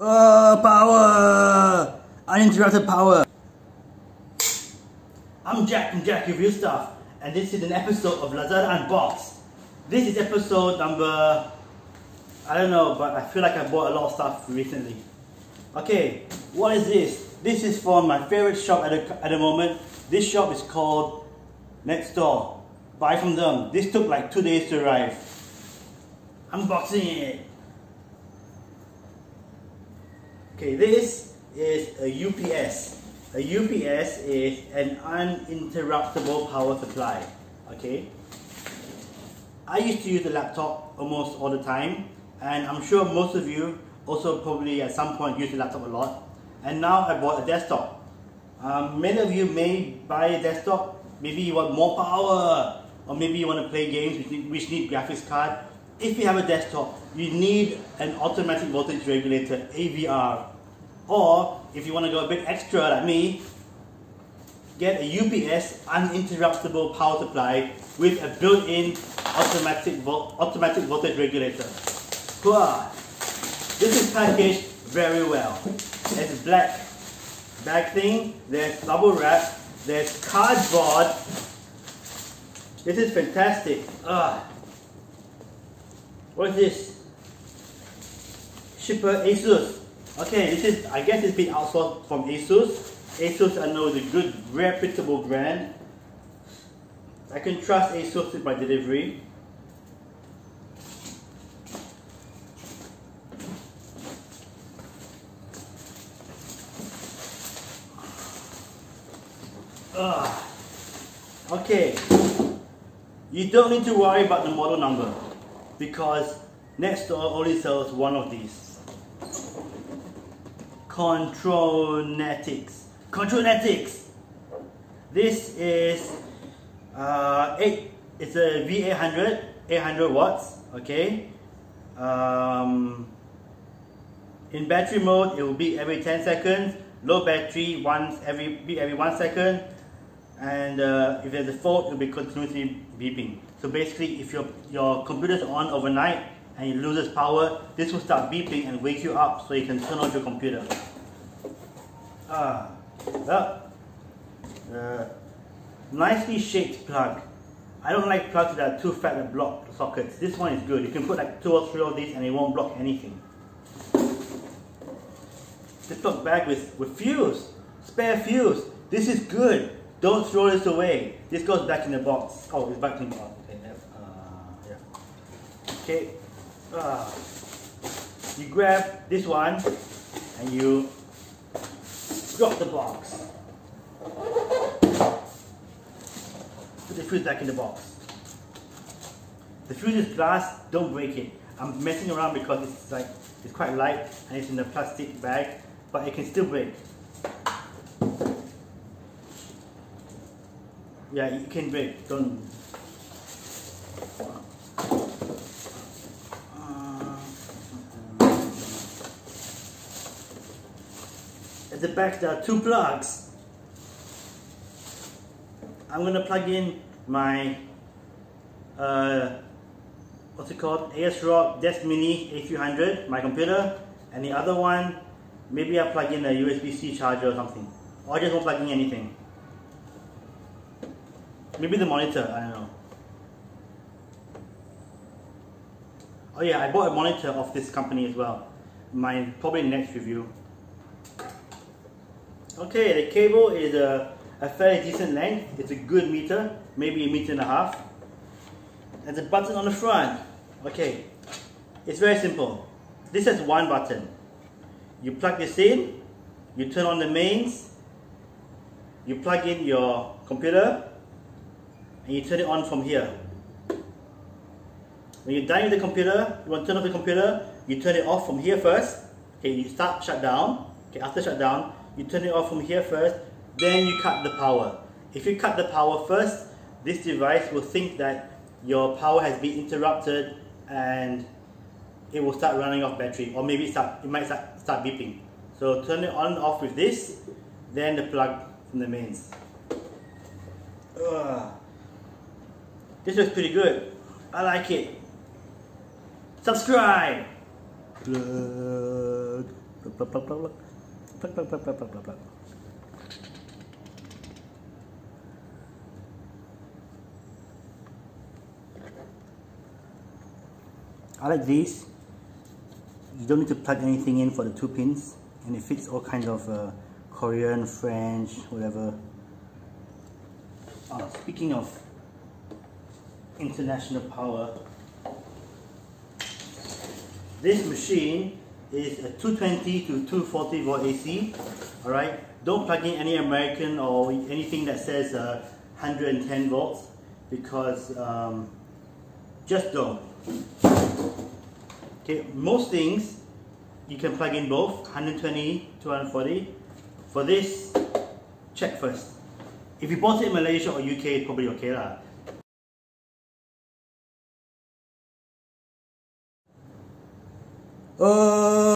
Oh, power! Uninterrupted power! I'm Jack from Jack Review Stuff, and this is an episode of Lazada Unboxed. This is episode number, I don't know, but I feel like I bought a lot of stuff recently. Okay, what is this? This is from my favorite shop at the, at the moment. This shop is called Netstore. Buy from them. This took like two days to arrive. Unboxing it. Okay, this is a UPS. A UPS is an uninterruptible power supply. Okay. I used to use a laptop almost all the time, and I'm sure most of you also probably at some point used a laptop a lot. And now I bought a desktop. Um, many of you may buy a desktop. Maybe you want more power, or maybe you want to play games which need, which need graphics card if you have a desktop, you need an automatic voltage regulator, AVR. Or if you want to go a bit extra like me, get a UPS uninterruptible power supply with a built-in automatic, automatic voltage regulator. This is packaged very well. It's black bag thing, there's bubble wrap, there's cardboard. This is fantastic. Ugh. What is this? Shipper Asus. Okay, this is, I guess it's been outsourced from Asus. Asus, I know, is a good, reputable brand. I can trust Asus with my delivery. Ugh. Okay, you don't need to worry about the model number because Netstore only sells one of these. Contronetix. Contronetix! This is uh, eight, it's a V800, 800 watts, okay? Um, in battery mode, it will be every 10 seconds. Low battery, once every every one second. And uh, if there's a fault, it will be continuously beeping. So basically, if your, your computer is on overnight and it loses power, this will start beeping and wake you up so you can turn off your computer. Ah, well, uh, nicely shaped plug. I don't like plugs that are too fat and block the sockets. This one is good. You can put like two or three of these and it won't block anything. This plug bag with, with fuse, spare fuse. This is good. Don't throw this away. This goes back in the box. Oh, it's back in the box. Okay, uh, you grab this one and you drop the box. Put the fuse back in the box. The fuse is glass, don't break it. I'm messing around because it's like it's quite light and it's in a plastic bag, but it can still break. Yeah, it can break. Don't At the back there are two plugs. I'm going to plug in my, uh, what's it called, ASRock Desk Mini A300, my computer, and the other one, maybe I'll plug in a USB-C charger or something. Or I just won't plug in anything. Maybe the monitor, I don't know. Oh yeah, I bought a monitor of this company as well. My probably next review. Okay, the cable is a, a fairly decent length. It's a good meter, maybe a meter and a half. There's a button on the front. Okay, it's very simple. This has one button. You plug this in, you turn on the mains, you plug in your computer, and you turn it on from here. When you're done with the computer, you want to turn off the computer, you turn it off from here first. Okay, you start shut down. Okay, after shutdown, you turn it off from here first, then you cut the power. If you cut the power first, this device will think that your power has been interrupted and it will start running off battery or maybe start, it might start, start beeping. So turn it on and off with this, then the plug from the mains. Ugh. This looks pretty good. I like it. Subscribe! Plug. Plug, plug, plug, plug, plug. Plug, plug, plug, plug, plug, plug. I like these. You don't need to plug anything in for the two pins and it fits all kinds of uh, Korean, French, whatever. Uh, speaking of international power, this machine is a 220 to 240 volt AC. Alright, don't plug in any American or anything that says uh, 110 volts because um, just don't. Okay, most things you can plug in both 120 240. For this, check first. If you bought it in Malaysia or UK, it's probably okay lah. Uh